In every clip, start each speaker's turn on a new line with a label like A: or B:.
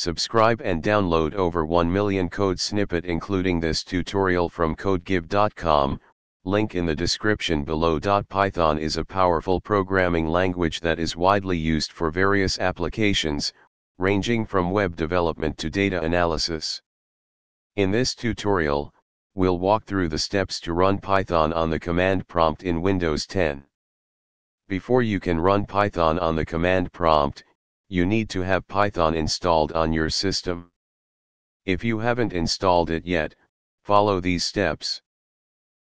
A: Subscribe and download over 1 million code snippet including this tutorial from codegive.com, link in the description below. Python is a powerful programming language that is widely used for various applications, ranging from web development to data analysis. In this tutorial, we'll walk through the steps to run Python on the command prompt in Windows 10. Before you can run Python on the command prompt, you need to have Python installed on your system. If you haven't installed it yet, follow these steps.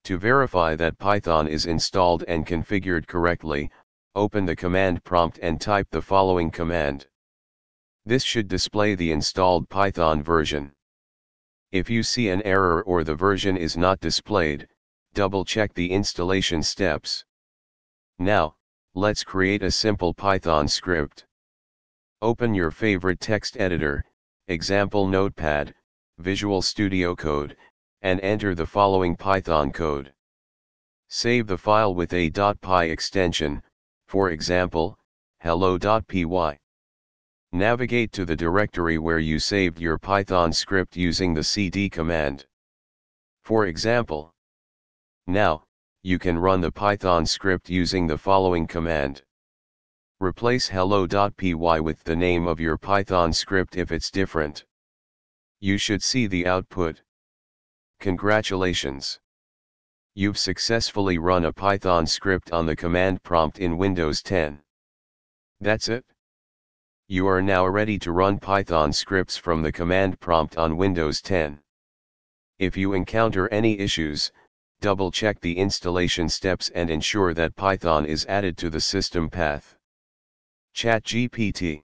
A: To verify that Python is installed and configured correctly, open the command prompt and type the following command. This should display the installed Python version. If you see an error or the version is not displayed, double check the installation steps. Now, let's create a simple Python script. Open your favorite text editor, example notepad, Visual Studio Code, and enter the following Python code. Save the file with a .py extension, for example, hello.py. Navigate to the directory where you saved your Python script using the cd command. For example, now, you can run the Python script using the following command. Replace hello.py with the name of your Python script if it's different. You should see the output. Congratulations! You've successfully run a Python script on the command prompt in Windows 10. That's it. You are now ready to run Python scripts from the command prompt on Windows 10. If you encounter any issues, double check the installation steps and ensure that Python is added to the system path. ChatGPT